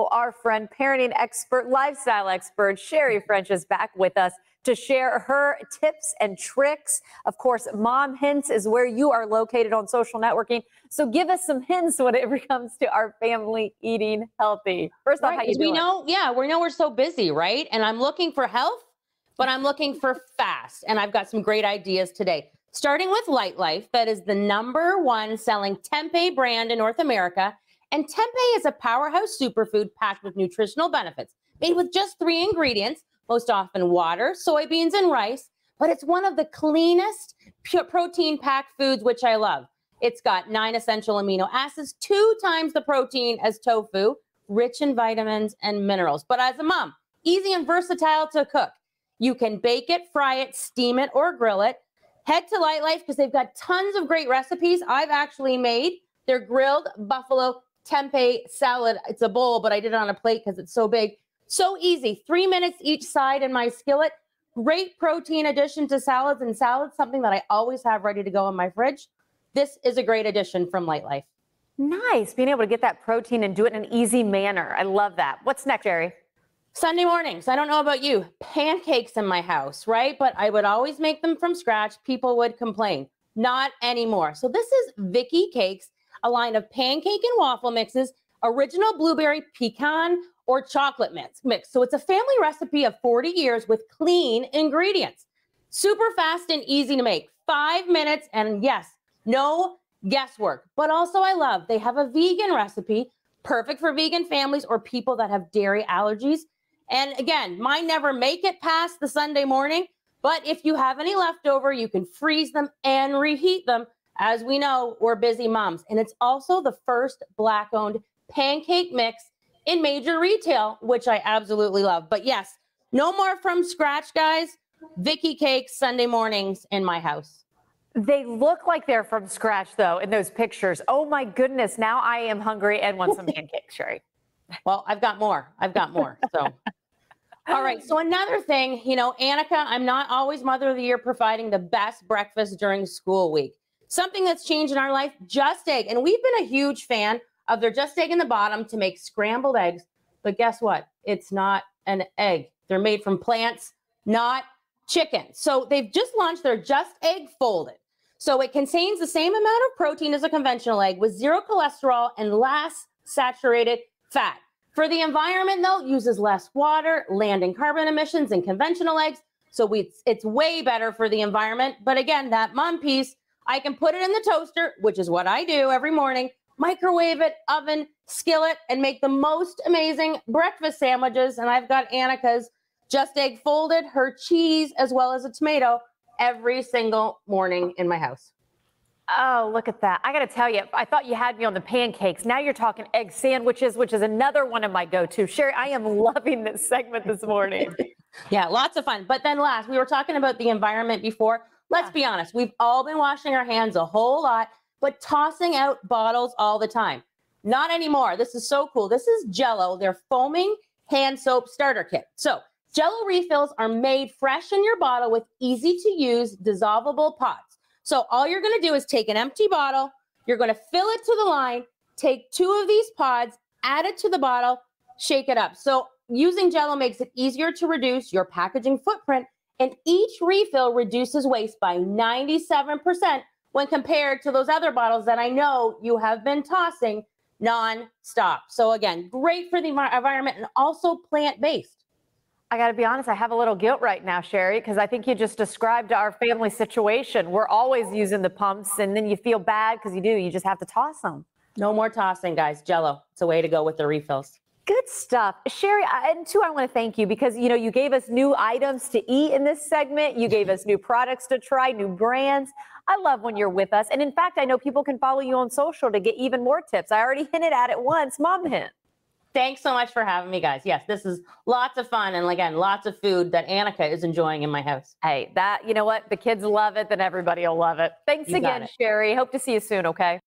Well, our friend, parenting expert, lifestyle expert, Sherri mm-hmm. French is back with us to share her tips and tricks. Of course, Mom Hints is where you are located on social networking. So give us some hints when it comes to our family eating healthy. First off, right, how you we doing? know, yeah, we know we're so busy, right? And I'm looking for health, but I'm looking for fast. And I've got some great ideas today. Starting with Lightlife, that is the number one selling tempeh brand in North America. And tempeh is a powerhouse superfood packed with nutritional benefits, made with just three ingredients most often water, soybeans, and rice, but it's one of the cleanest protein packed foods, which I love. It's got nine essential amino acids, two times the protein as tofu, rich in vitamins and minerals. But as a mom, easy and versatile to cook. You can bake it, fry it, steam it, or grill it. Head to Lightlife because they've got tons of great recipes I've actually made. They're grilled buffalo tempeh salad. It's a bowl, but I did it on a plate because it's so big. So easy, three minutes each side in my skillet. Great protein addition to salads and salads, something that I always have ready to go in my fridge. This is a great addition from Lightlife. Nice, being able to get that protein and do it in an easy manner. I love that. What's next, Sherri? Sunday mornings, I don't know about you, pancakes in my house, right? But I would always make them from scratch. People would complain. Not anymore. So this is Vicky Cakes, a line of pancake and waffle mixes, original blueberry pecan or chocolate mix. mix. So it's a family recipe of 40 years with clean ingredients. Super fast and easy to make. Five minutes, and yes, no guesswork. But also, I love they have a vegan recipe, perfect for vegan families or people that have dairy allergies. And again, mine never make it past the Sunday morning. But if you have any leftover, you can freeze them and reheat them. As we know, we're busy moms. And it's also the first Black owned pancake mix in major retail, which I absolutely love. But yes, no more from scratch, guys. Vicky cakes Sunday mornings in my house. They look like they're from scratch, though, in those pictures. Oh my goodness! Now I am hungry and want some pancakes, Sherri. Well, I've got more. I've got more. So. All right. So another thing, you know, Annika, I'm not always Mother of the Year providing the best breakfast during school week. Something that's changed in our life, Just Egg. And we've been a huge fan of their just egg in the bottom to make scrambled eggs. But guess what? It's not an egg. They're made from plants, not chicken. So they've just launched their just egg folded. So it contains the same amount of protein as a conventional egg with zero cholesterol and less saturated fat. For the environment, though, uses less water, land and carbon emissions than conventional eggs. So we, it's way better for the environment. But again, that mom piece, I can put it in the toaster, which is what I do every morning, microwave it, oven, skillet, and make the most amazing breakfast sandwiches. And I've got Annika's just egg folded, her cheese, as well as a tomato every single morning in my house. Oh, look at that. I got to tell you, I thought you had me on the pancakes. Now you're talking egg sandwiches, which is another one of my go to. Sherri, I am loving this segment this morning. yeah, lots of fun. But then last, we were talking about the environment before. Let's be honest, we've all been washing our hands a whole lot but tossing out bottles all the time. Not anymore. This is so cool. This is Jello, their foaming hand soap starter kit. So, Jello refills are made fresh in your bottle with easy to use dissolvable pods. So, all you're going to do is take an empty bottle, you're going to fill it to the line, take two of these pods, add it to the bottle, shake it up. So, using Jello makes it easier to reduce your packaging footprint, and each refill reduces waste by 97% when compared to those other bottles that I know you have been tossing non-stop. So again, great for the environment and also plant-based. I got to be honest, I have a little guilt right now, Sherri, because I think you just described our family situation. We're always using the pumps, and then you feel bad because you do. You just have to toss them. No more tossing, guys. Jello. It's a way to go with the refills. Good stuff. Sherri, and two, I want to thank you because, you know, you gave us new items to eat in this segment. You gave us new products to try, new brands. I love when you're with us. And in fact, I know people can follow you on social to get even more tips. I already hinted at it once, Mom Hint. Thanks so much for having me, guys. Yes, this is lots of fun and again, lots of food that Annika is enjoying in my house. Hey, that, you know what? The kids love it, then everybody will love it. Thanks you again, Sherri. Hope to see you soon, okay?